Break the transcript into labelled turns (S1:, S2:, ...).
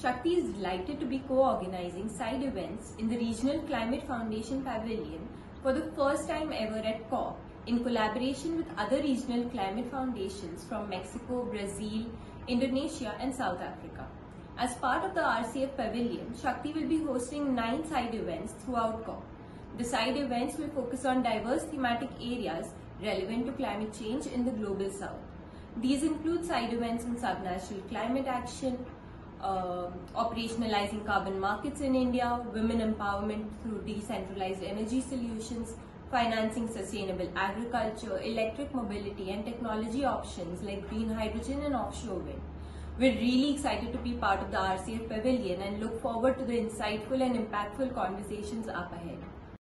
S1: Shakti is delighted to be co-organizing side events in the Regional Climate Foundation Pavilion for the first time ever at COP in collaboration with other regional climate foundations from Mexico, Brazil, Indonesia and South Africa. As part of the RCF Pavilion, Shakti will be hosting nine side events throughout COP. The side events will focus on diverse thematic areas relevant to climate change in the global south. These include side events on subnational climate action, uh, operationalizing carbon markets in India, women empowerment through decentralized energy solutions, financing sustainable agriculture, electric mobility and technology options like green hydrogen and offshore wind. We're really excited to be part of the RCF Pavilion and look forward to the insightful and impactful conversations up ahead.